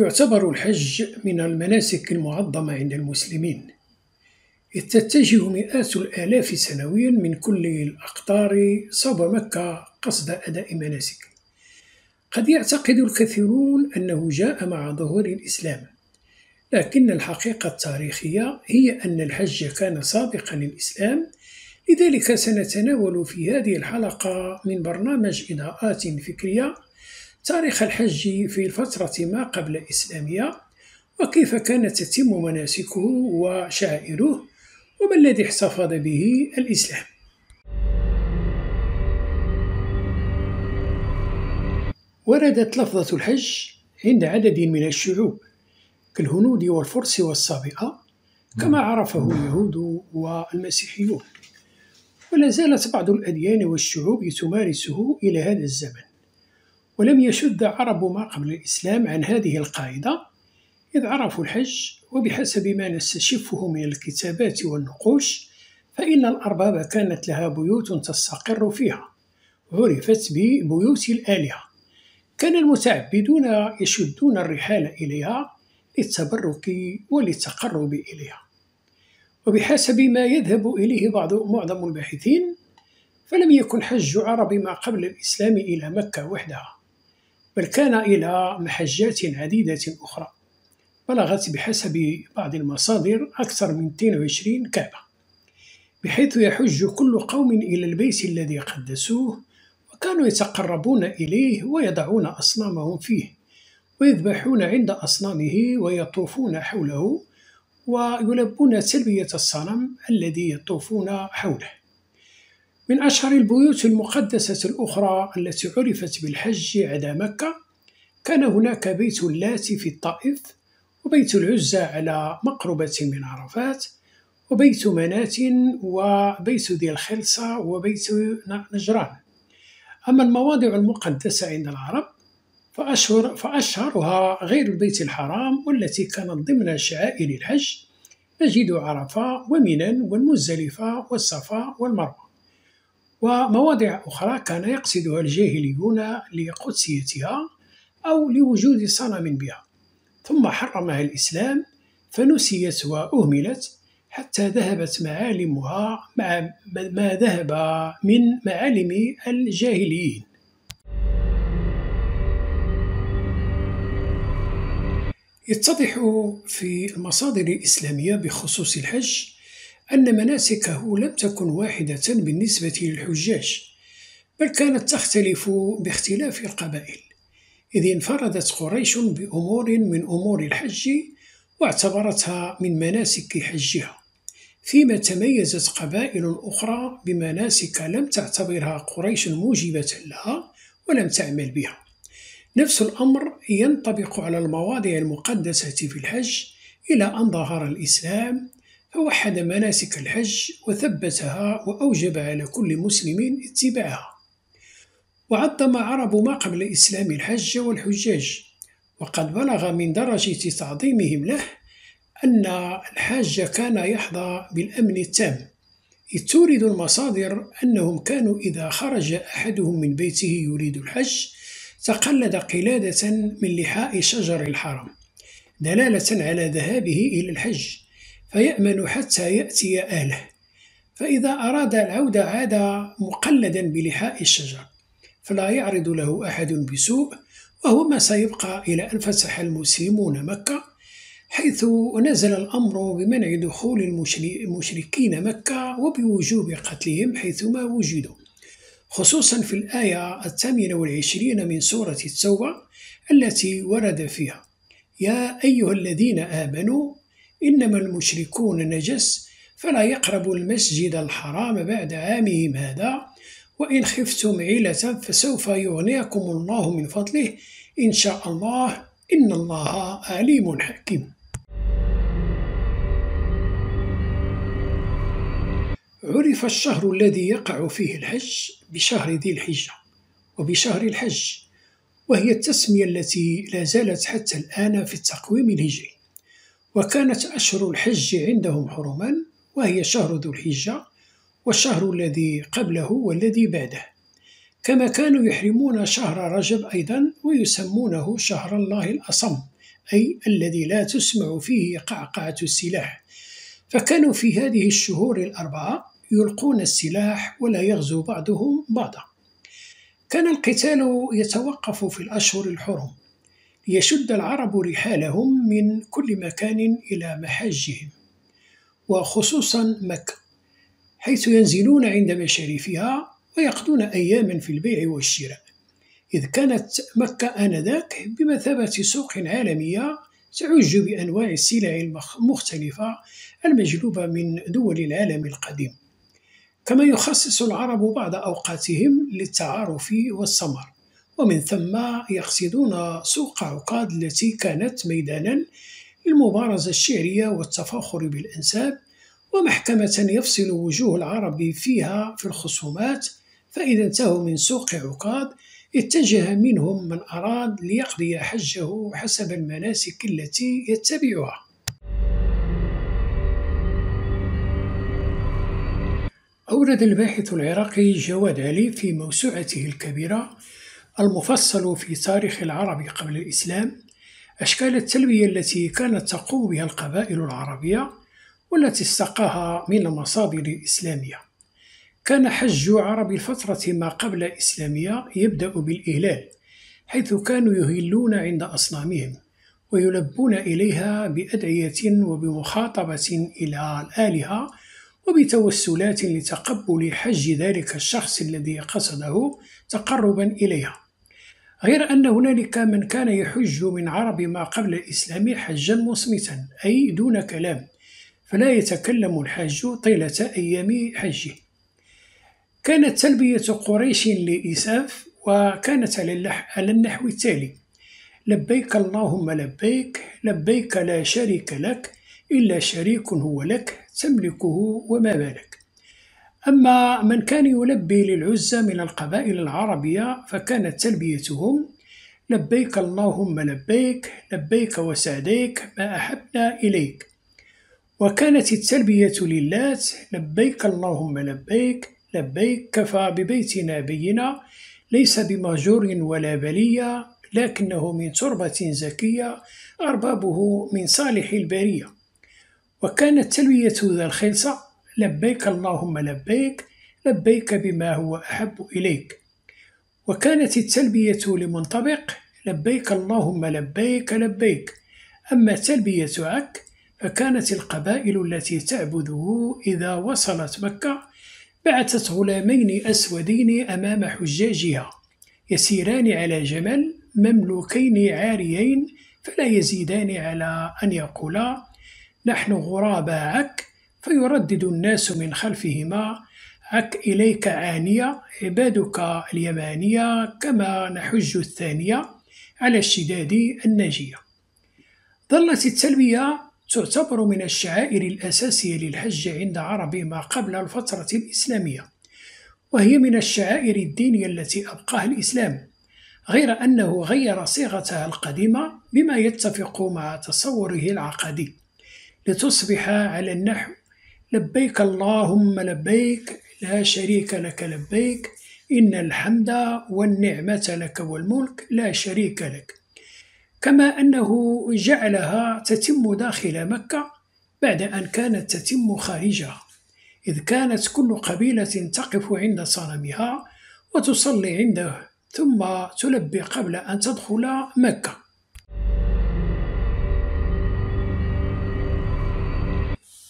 يعتبر الحج من المناسك المعظمة عند المسلمين. إذ تتجه مئات الآلاف سنويا من كل الأقطار صوب مكة قصد أداء مناسك. قد يعتقد الكثيرون أنه جاء مع ظهور الإسلام لكن الحقيقة التاريخية هي أن الحج كان سابقا للإسلام. لذلك سنتناول في هذه الحلقة من برنامج إضاءات فكرية تاريخ الحج في الفترة ما قبل الإسلامية وكيف كانت تتم مناسكه وشعائره وما الذي احتفظ به الإسلام. وردت لفظة الحج عند عدد من الشعوب كالهنود والفرس والسابقة كما عرفه اليهود والمسيحيون. ولا زالت بعض الأديان والشعوب تمارسه إلى هذا الزمن. ولم يشد عرب ما قبل الإسلام عن هذه القاعدة إذ عرفوا الحج وبحسب ما نستشفه من الكتابات والنقوش فإن الأرباب كانت لها بيوت تستقر فيها عرفت ببيوت الآلهة. كان المتعبدون يشدون الرحال إليها للتبرك وللتقرب إليها. وبحسب ما يذهب إليه بعض معظم الباحثين فلم يكن حج عرب ما قبل الإسلام إلى مكة وحدها. بل كان إلى محجات عديدة أخرى. بلغت بحسب بعض المصادر أكثر من 22 كعبة بحيث يحج كل قوم إلى البيت الذي قدسوه وكانوا يتقربون إليه ويضعون أصنامهم فيه ويذبحون عند أصنامه ويطوفون حوله ويلبون تلبية الصنم الذي يطوفون حوله. من أشهر البيوت المقدسة الأخرى التي عرفت بالحج عدا مكة كان هناك بيت اللات في الطائف وبيت العزى على مقربة من عرفات وبيت منات وبيت ذي الخلصة وبيت نجران. أما المواضع المقدسة عند العرب فأشهر فأشهرها غير البيت الحرام والتي كانت ضمن شعائر الحج نجد عرفة ومنى والمزدلفة والصفا والمروة. ومواضع أخرى كان يقصدها الجاهليون لقدسيتها أو لوجود صنم بها ثم حرمها الإسلام فنسيت وأهملت حتى ذهبت معالمها مع ما ذهب من معالم الجاهليين. يتضح في المصادر الإسلامية بخصوص الحج أن مناسكه لم تكن واحدة بالنسبة للحجاج بل كانت تختلف باختلاف القبائل إذ انفردت قريش بأمور من أمور الحج واعتبرتها من مناسك حجها فيما تميزت قبائل أخرى بمناسك لم تعتبرها قريش موجبة لها ولم تعمل بها. نفس الأمر ينطبق على المواضع المقدسة في الحج إلى أن ظهر الإسلام فوحد مناسك الحج وثبتها وأوجب على كل مسلم اتباعها وعظم عرب ما قبل الإسلام الحج والحجاج. وقد بلغ من درجة تعظيمهم له أن الحاج كان يحظى بالأمن التام. إذ تورد المصادر أنهم كانوا إذا خرج أحدهم من بيته يريد الحج تقلد قلادة من لحاء شجر الحرم دلالة على ذهابه إلى الحج. فيأمن حتى يأتي أهله فإذا أراد العودة عاد مقلدا بلحاء الشجر فلا يعرض له أحد بسوء وهو ما سيبقى إلى أن فتح المسلمون مكة حيث نزل الأمر بمنع دخول المشركين مكة وبوجوب قتلهم حيثما وجدوا. خصوصا في الآية الثامنة والعشرين من سورة التوبة التي ورد فيها يا أيها الذين آمنوا إنما المشركون نجس فلا يقربوا المسجد الحرام بعد عامهم هذا. وإن خفتم عيلة فسوف يغنيكم الله من فضله. إن شاء الله إن الله عليم حكيم. عرف الشهر الذي يقع فيه الحج بشهر ذي الحجة وبشهر الحج وهي التسمية التي لا زالت حتى الآن في التقويم الهجري. وكانت أشهر الحج عندهم حرما وهي شهر ذو الحجة والشهر الذي قبله والذي بعده. كما كانوا يحرمون شهر رجب أيضا ويسمونه شهر الله الأصم أي الذي لا تسمع فيه قعقعة السلاح. فكانوا في هذه الشهور الأربعة يلقون السلاح ولا يغزو بعضهم بعضا. كان القتال يتوقف في الأشهر الحرم ليشد العرب رحالهم من كل مكان إلى محاجهم وخصوصا مكة حيث ينزلون عند مشارفها ويقضون أياما في البيع والشراء إذ كانت مكة آنذاك بمثابة سوق عالمية تعج بأنواع السلع المختلفة المجلوبة من دول العالم القديم كما يخصص العرب بعض أوقاتهم للتعارف والسمر ومن ثم يقصدون سوق عكاظ التي كانت ميدانا للمبارزة الشعرية والتفاخر بالأنساب ومحكمة يفصل وجوه العرب فيها في الخصومات فإذا انتهوا من سوق عكاظ اتجه منهم من أراد ليقضي حجه حسب المناسك التي يتبعها. أورد الباحث العراقي جواد علي في موسوعته الكبيرة المفصل في تاريخ العرب قبل الإسلام أشكال التلبية التي كانت تقوم بها القبائل العربية والتي استقاها من المصادر الإسلامية كان حج عرب الفترة ما قبل الإسلامية يبدأ بالإهلال حيث كانوا يهلون عند أصنامهم ويلبون إليها بأدعية وبمخاطبة إلى الآلهة وبتوسلات لتقبل حج ذلك الشخص الذي قصده تقربا إليها. غير أن هنالك من كان يحج من عرب ما قبل الإسلام حجا مصمتا أي دون كلام فلا يتكلم الحاج طيلة أيام حجه. كانت تلبية قريش لإساف وكانت على النحو التالي لبيك اللهم لبيك لبيك لا شريك لك إلا شريك هو لك تملكه وما ملك أما من كان يلبي للعزة من القبائل العربية فكانت تلبيتهم لبيك اللهم لبيك لبيك وسعديك ما أحبنا إليك. وكانت التلبية للات لبيك اللهم لبيك لبيك كفى ببيتنا بينا ليس بمهجور ولا بلية لكنه من تربة زكية أربابه من صالح البرية. وكانت تلبية ذا الخلصة لبيك اللهم لبيك لبيك بما هو أحب إليك. وكانت التلبية لمنطبق لبيك اللهم لبيك لبيك. أما تلبية عك فكانت القبائل التي تعبده إذا وصلت مكة بعثت غلامين أسودين أمام حجاجها يسيران على جمل مملوكين عاريين فلا يزيدان على أن يقولا نحن غرابا عك فيردد الناس من خلفهما عك إليك عانية عبادك اليمانية كما نحج الثانية على الشداد الناجية. ظلت التلبية تعتبر من الشعائر الأساسية للحج عند عرب ما قبل الفترة الإسلامية وهي من الشعائر الدينية التي أبقاها الإسلام غير أنه غير صيغتها القديمة بما يتفق مع تصوره العقدي لتصبح على النحو لبيك اللهم لبيك لا شريك لك لبيك إن الحمد والنعمة لك والملك لا شريك لك. كما أنه جعلها تتم داخل مكة بعد أن كانت تتم خارجها إذ كانت كل قبيلة تقف عند صنمها وتصلي عنده ثم تلبي قبل أن تدخل مكة.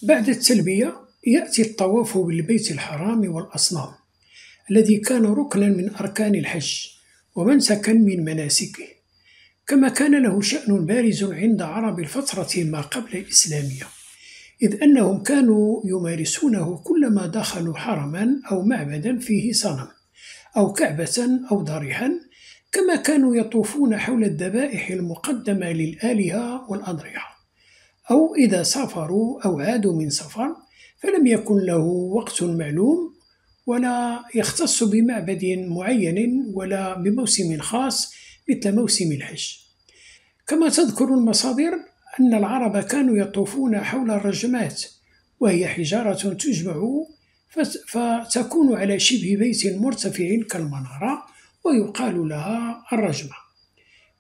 بعد التلبية يأتي الطواف بالبيت الحرام والأصنام الذي كان ركنا من أركان الحج ومنسكا من مناسكه كما كان له شأن بارز عند عرب الفترة ما قبل الإسلامية إذ أنهم كانوا يمارسونه كلما دخلوا حرما أو معبدا فيه صنم أو كعبة أو ضريحا كما كانوا يطوفون حول الذبائح المقدمة للآلهة والأضرحة. أو إذا سافروا أو عادوا من سفر فلم يكن له وقت معلوم ولا يختص بمعبد معين ولا بموسم خاص مثل موسم الحج كما تذكر المصادر أن العرب كانوا يطوفون حول الرجمات وهي حجارة تجمع فتكون على شبه بيت مرتفع كالمنارة ويقال لها الرجمة.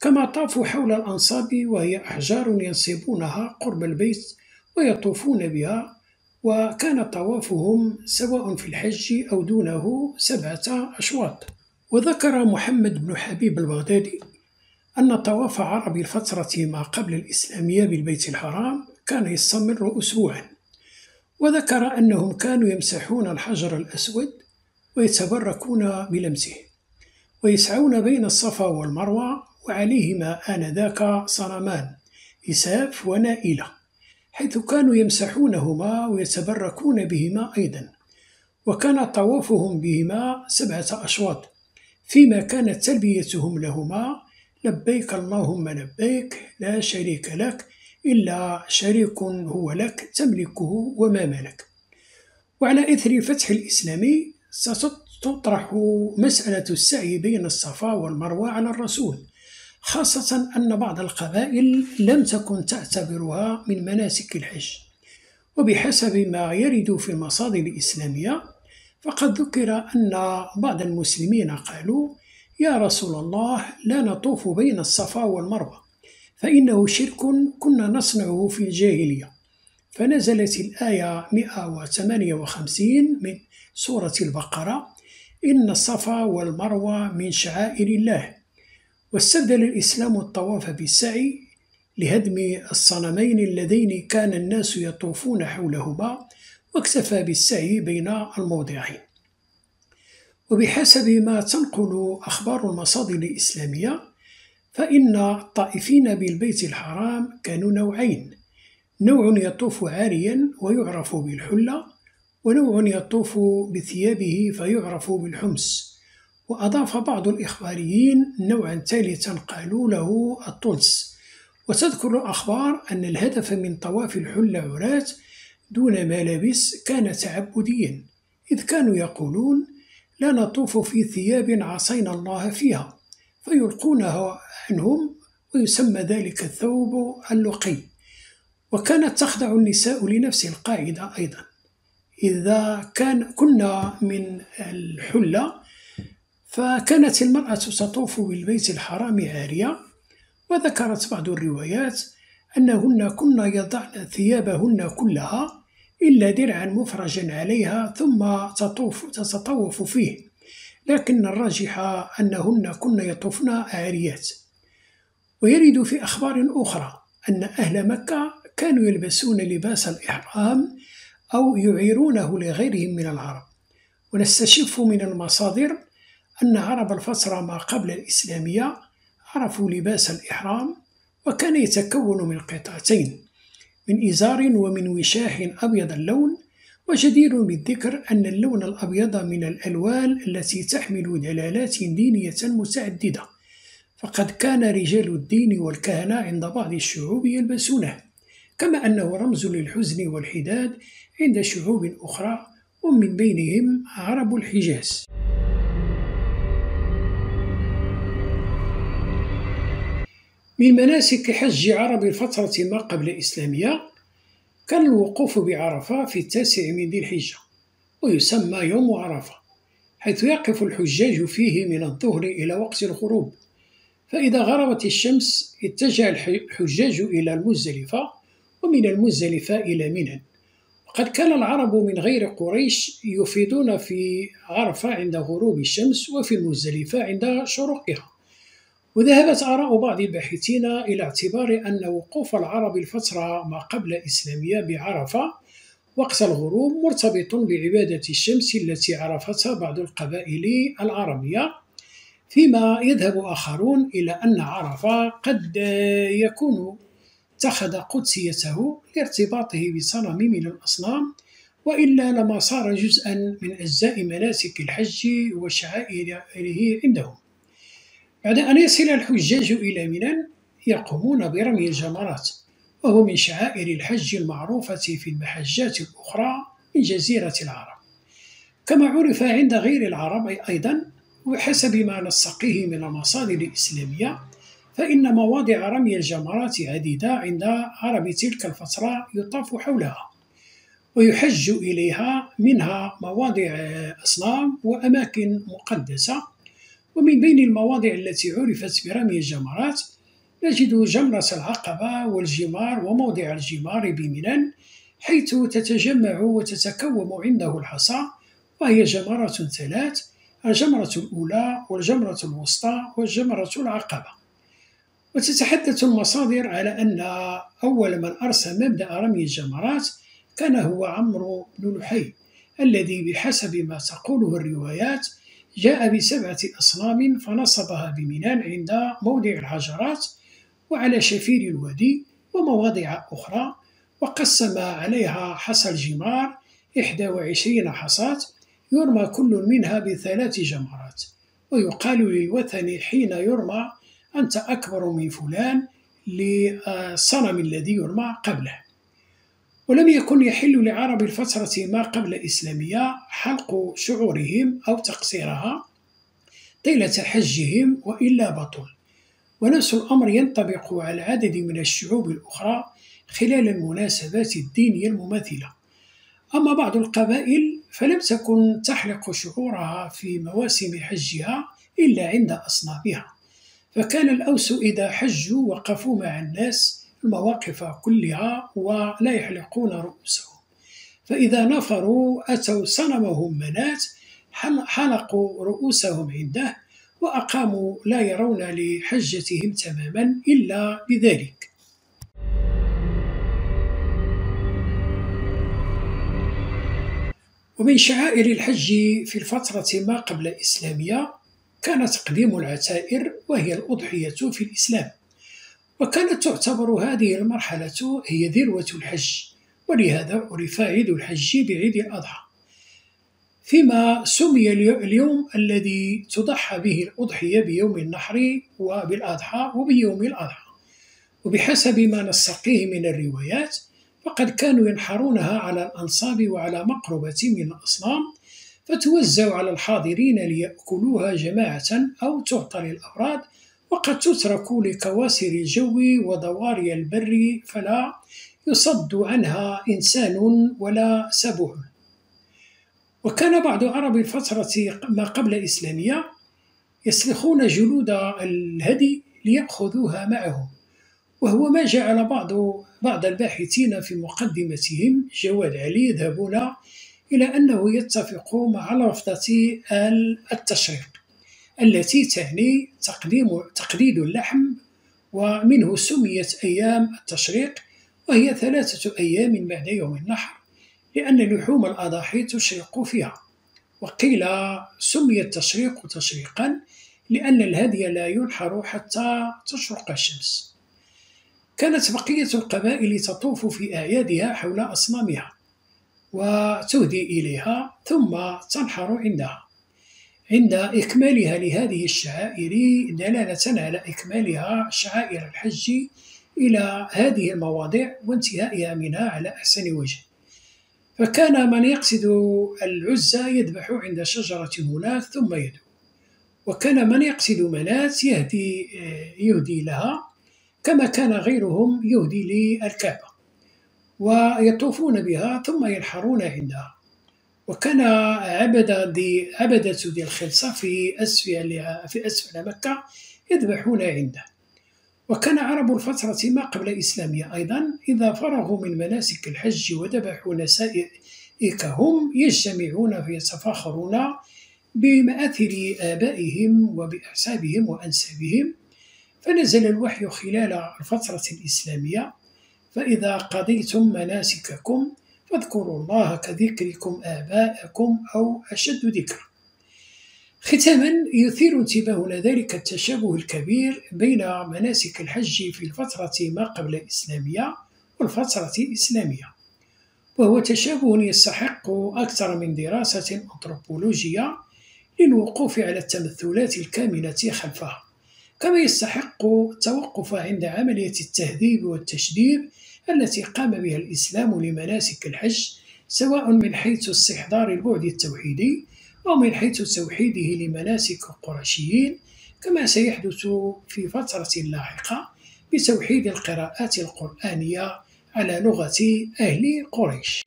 كما طافوا حول الأنصاب وهي أحجار ينصبونها قرب البيت ويطوفون بها وكان طوافهم سواء في الحج أو دونه سبعة أشواط. وذكر محمد بن حبيب البغدادي أن طواف عرب الفترة ما قبل الإسلامية بالبيت الحرام كان يستمر أسبوعا. وذكر أنهم كانوا يمسحون الحجر الأسود ويتبركون بلمسه ويسعون بين الصفا والمروة وعليهما آنذاك صنمان إساف ونائلة حيث كانوا يمسحونهما ويتبركون بهما أيضا وكان طوافهم بهما سبعة أشواط فيما كانت تلبيتهم لهما لبيك اللهم لبيك لا شريك لك إلا شريك هو لك تملكه وما ملك. وعلى إثر الفتح الإسلامي ستطرح مسألة السعي بين الصفا والمروة على الرسول خاصة أن بعض القبائل لم تكن تعتبرها من مناسك الحج. وبحسب ما يرد في المصادر الإسلامية فقد ذكر أن بعض المسلمين قالوا يا رسول الله لا نطوف بين الصفا والمروة فإنه شرك كنا نصنعه في الجاهلية. فنزلت الآية 158 من سورة البقرة إن الصفا والمروة من شعائر الله. واستبدل الإسلام الطواف بالسعي لهدم الصنمين اللذين كان الناس يطوفون حولهما واكتفى بالسعي بين الموضعين. وبحسب ما تنقل أخبار المصادر الإسلامية فإن الطائفين بالبيت الحرام كانوا نوعين نوع يطوف عاريا ويعرف بالحلة ونوع يطوف بثيابه فيعرف بالحمس وأضاف بعض الإخباريين نوعا ثالثا قالوا له الطلس وتذكر الأخبار أن الهدف من طواف الحلة عراة دون ملابس كان تعبديا إذ كانوا يقولون لا نطوف في ثياب عصينا الله فيها فيلقونها عنهم ويسمى ذلك الثوب اللقي. وكانت تخضع النساء لنفس القاعدة أيضا. إذا كان كنا من الحلة فكانت المرأة تطوف بالبيت الحرام عارية وذكرت بعض الروايات أنهن كن يضعن ثيابهن كلها إلا درعا مفرجا عليها ثم تطوف تتطوف فيه لكن الراجح أنهن كن يطوفن عاريات. ويرد في أخبار أخرى أن أهل مكة كانوا يلبسون لباس الإحرام أو يعيرونه لغيرهم من العرب. ونستشف من المصادر أن عرب الفترة ما قبل الإسلامية عرفوا لباس الإحرام وكان يتكون من قطعتين من إزار ومن وشاح أبيض اللون وجدير بالذكر أن اللون الأبيض من الألوان التي تحمل دلالات دينية متعددة فقد كان رجال الدين والكهنة عند بعض الشعوب يلبسونه كما أنه رمز للحزن والحداد عند شعوب أخرى ومن بينهم عرب الحجاز. من مناسك حج عرب الفترة ما قبل الإسلامية كان الوقوف بعرفة في التاسع من ذي الحجة ويسمى يوم عرفة حيث يقف الحجاج فيه من الظهر إلى وقت الغروب. فإذا غربت الشمس اتجه الحجاج إلى المزدلفة ومن المزدلفة إلى منى. وقد كان العرب من غير قريش يفيدون في عرفة عند غروب الشمس وفي المزدلفة عند شروقها. وذهبت آراء بعض الباحثين إلى اعتبار أن وقوف العرب الفترة ما قبل الإسلامية بعرفة وقت الغروب مرتبط بعبادة الشمس التي عرفتها بعض القبائل العربية. فيما يذهب آخرون إلى أن عرفة قد يكون اتخذ قدسيته لارتباطه بصنم من الأصنام وإلا لما صار جزءا من أجزاء مناسك الحج وشعائره عندهم. بعد أن يصل الحجاج إلى منى يقومون برمي الجمرات وهو من شعائر الحج المعروفة في المحجات الأخرى من جزيرة العرب. كما عرف عند غير العرب أيضا وحسب ما نستقيه من المصادر الإسلامية فإن مواضع رمي الجمرات عديدة عند عرب تلك الفترة يطاف حولها ويحج إليها منها مواضع أصنام وأماكن مقدسة ومن بين المواضع التي عرفت برمي الجمرات نجد جمرة العقبة والجمار وموضع الجمار بمنن حيث تتجمع وتتكوم عنده الحصى وهي جمرات ثلاث الجمرة الأولى والجمرة الوسطى والجمرة العقبة. وتتحدث المصادر على أن أول من أرسى مبدأ رمي الجمرات كان هو عمرو بن لحي الذي بحسب ما تقوله الروايات جاء بسبعة أصنام فنصبها بمنان عند موضع الحجرات وعلى شفير الوادي ومواضع أخرى وقسم عليها حصى الجمار إحدى وعشرين حصاة يرمى كل منها بثلاث جمرات ويقال للوثن حين يرمى أنت أكبر من فلان للصنم الذي يرمى قبله. ولم يكن يحل لعرب الفترة ما قبل الإسلامية حلق شعورهم أو تقصيرها طيلة حجهم وإلا بطل. ونفس الأمر ينطبق على عدد من الشعوب الأخرى خلال المناسبات الدينية المماثلة. أما بعض القبائل فلم تكن تحلق شعورها في مواسم حجها إلا عند أصنامها فكان الأوس إذا حجوا وقفوا مع الناس المواقف كلها ولا يحلقون رؤوسهم. فإذا نفروا أتوا صنمهم منات حلقوا رؤوسهم عنده وأقاموا لا يرون لحجتهم تماما إلا بذلك. ومن شعائر الحج في الفترة ما قبل الإسلامية كان تقديم العتائر وهي الأضحية في الإسلام. وكانت تعتبر هذه المرحلة هي ذروة الحج ولهذا عرف عيد الحج بعيد الأضحى. فيما سمي اليوم الذي تضحى به الأضحية بيوم النحر وبالأضحى وبيوم الأضحى. وبحسب ما نستقيه من الروايات فقد كانوا ينحرونها على الأنصاب وعلى مقربة من الأصنام فتوزع على الحاضرين ليأكلوها جماعة أو تعطى للأفراد وقد تترك لكواسر الجو وضواري البر فلا يصد عنها إنسان ولا سبع وكان بعض عرب الفترة ما قبل الإسلامية يسلخون جلود الهدي ليأخذوها معهم. وهو ما جعل بعض بعض الباحثين في مقدمتهم جواد علي يذهبون إلى أنه يتفق مع لفظة التشريق. التي تعني تقديم تقديد اللحم ومنه سميت أيام التشريق وهي ثلاثة أيام بعد يوم النحر لأن لحوم الأضاحي تشرق فيها. وقيل سمي التشريق تشريقا لأن الهدي لا ينحر حتى تشرق الشمس. كانت بقية القبائل تطوف في أعيادها حول أصنامها وتهدي إليها ثم تنحر عندها. عند إكمالها لهذه الشعائر دلالة على إكمالها شعائر الحج إلى هذه المواضع وانتهائها منها على أحسن وجه. فكان من يقصد العزة يذبح عند شجرة هناك ثم يدعو وكان من يقصد منات يهدي يهدي لها كما كان غيرهم يهدي للكعبة ويطوفون بها ثم ينحرون عندها. وكان عبد دي عبدة ذي الخلصة في أسفل في أسفل مكة يذبحون عنده. وكان عرب الفترة ما قبل الإسلامية أيضا إذا فرغوا من مناسك الحج وذبحوا نسائكهم يجتمعون فيتفاخرون بمآثر آبائهم وبأحسابهم وأنسابهم. فنزل الوحي خلال الفترة الإسلامية. فإذا قضيتم مناسككم فاذكروا الله كذكركم آباءكم أو أشد ذكرا ختاما يثير انتباهنا ذلك التشابه الكبير بين مناسك الحج في الفترة ما قبل الإسلامية والفترة الإسلامية وهو تشابه يستحق أكثر من دراسة أنثروبولوجية للوقوف على التمثلات الكامنة خلفها كما يستحق التوقف عند عملية التهذيب والتشديد التي قام بها الإسلام لمناسك الحج سواء من حيث استحضار البعد التوحيدي أو من حيث توحيده لمناسك القرشيين كما سيحدث في فترة لاحقة بتوحيد القراءات القرآنية على لغة أهل قريش.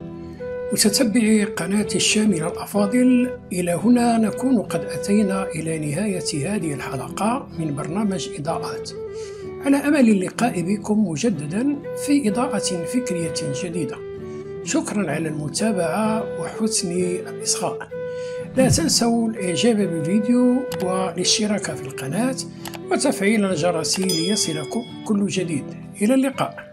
متتبعي قناة الشامل الأفاضل إلى هنا نكون قد أتينا إلى نهاية هذه الحلقة من برنامج إضاءات. على أمل اللقاء بكم مجددا في إضاءة فكرية جديدة. شكرا على المتابعة وحسن الإصغاء. لا تنسوا الإعجاب بالفيديو والاشتراك في القناة وتفعيل الجرس ليصلكم كل جديد. إلى اللقاء.